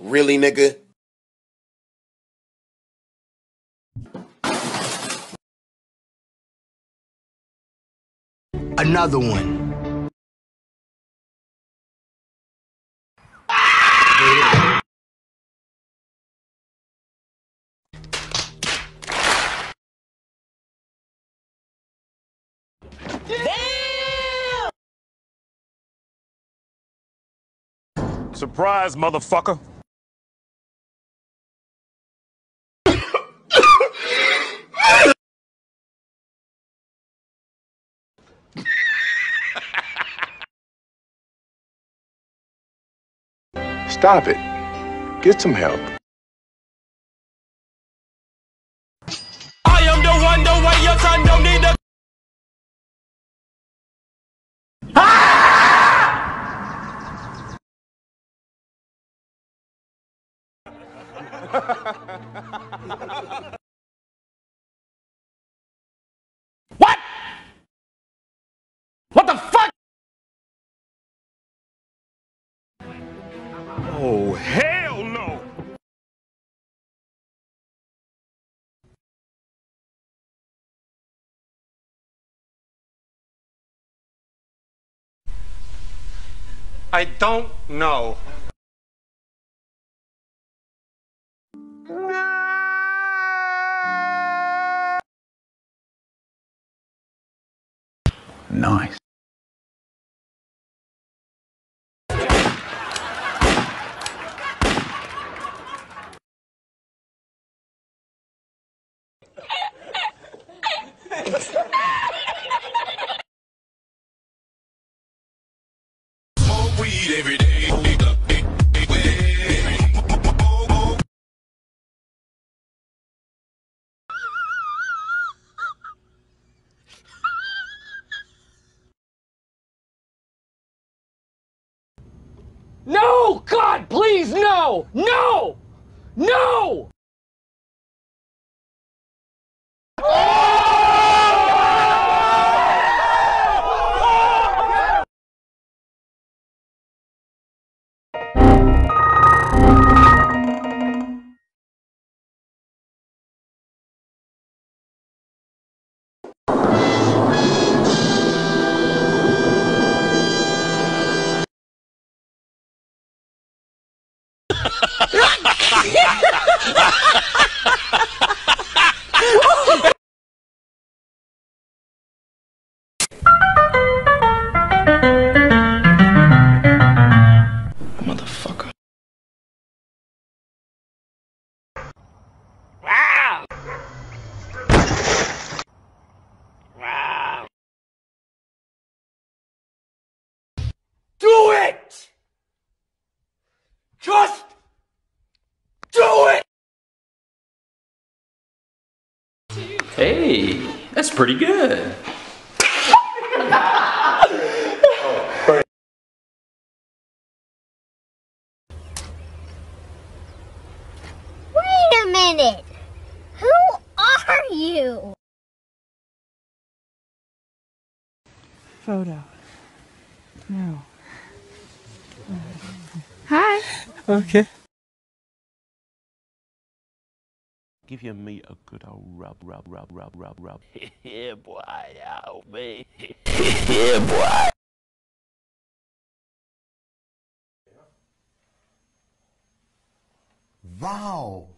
Really, nigga? Another one. Surprise, motherfucker. Stop it. Get some help. I am the one, the way your son don't need a. what? What the I don't know. Nice. No! No! No! Hey, that's pretty good. Wait a minute. Who are you? Photo. No. Hi. Okay. Give your meat a good old rub, rub, rub, rub, rub, rub. yeah, boy, out oh, me. yeah, boy. Wow.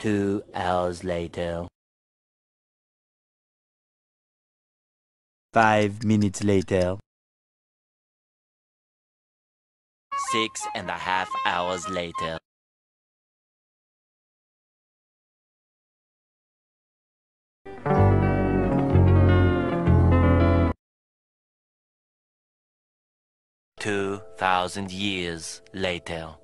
Two hours later. Five minutes later. Six and a half hours later. Two thousand years later.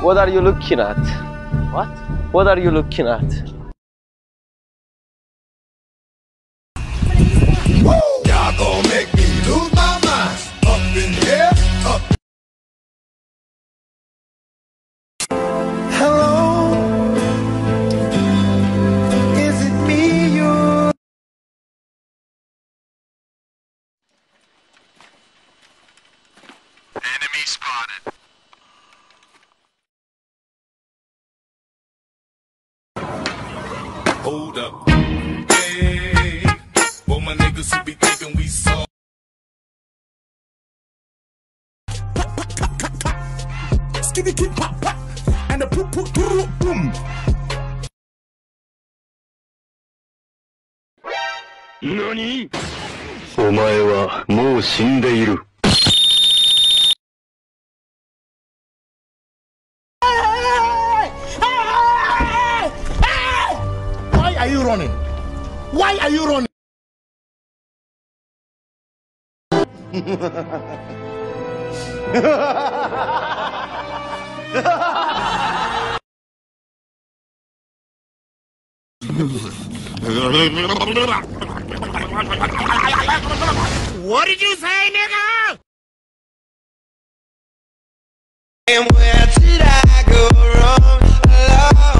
What are you looking at? What? What are you looking at? お前はもう死んでいる。Running? Why are you running? what did you say, nigga? And where did I go wrong? I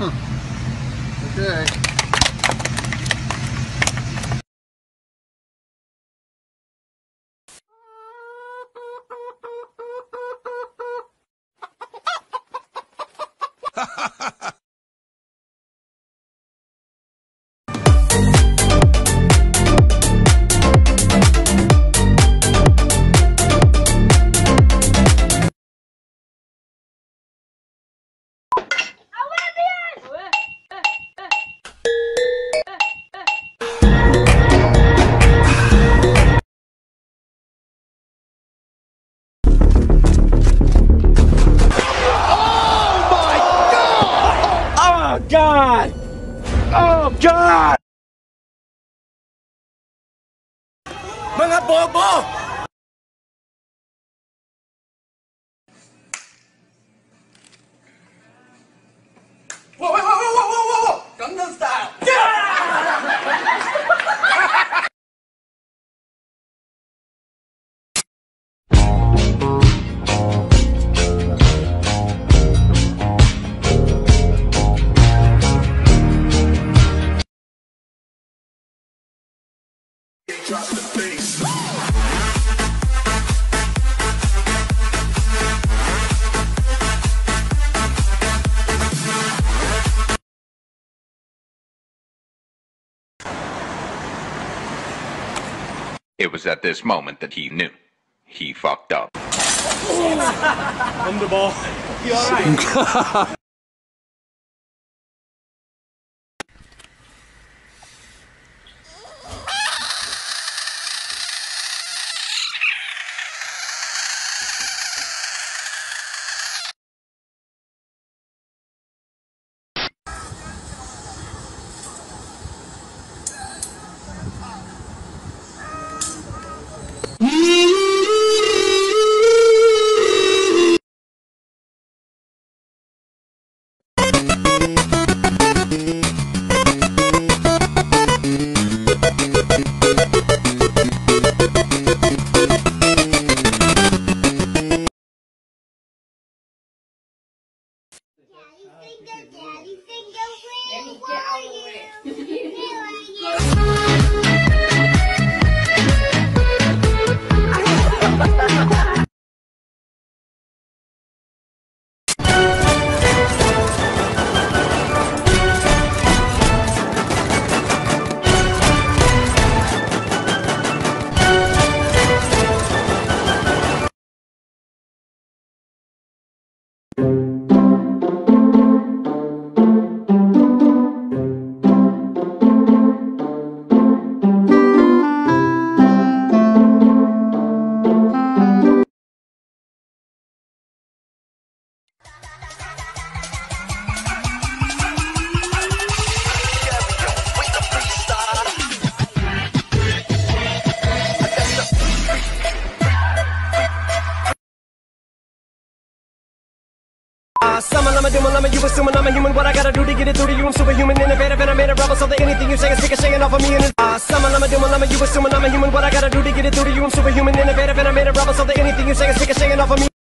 Okay. Oh Oh God! Mga bobo! It was at this moment that he knew. He fucked up. Finger, Daddy, finger, where are you? Uh, summon, I'm a doom, I'm a you assuming I'm a human. What I gotta do to get it through to you? I'm superhuman, innovative, and I made a rebel. So that anything you say is ricocheting off of me. And uh, summon, I'm a doom, I'm a you assuming I'm a human. What I gotta do to get it through to you? I'm superhuman, innovative, and I made a rebel. So that anything you say is ricocheting off of me.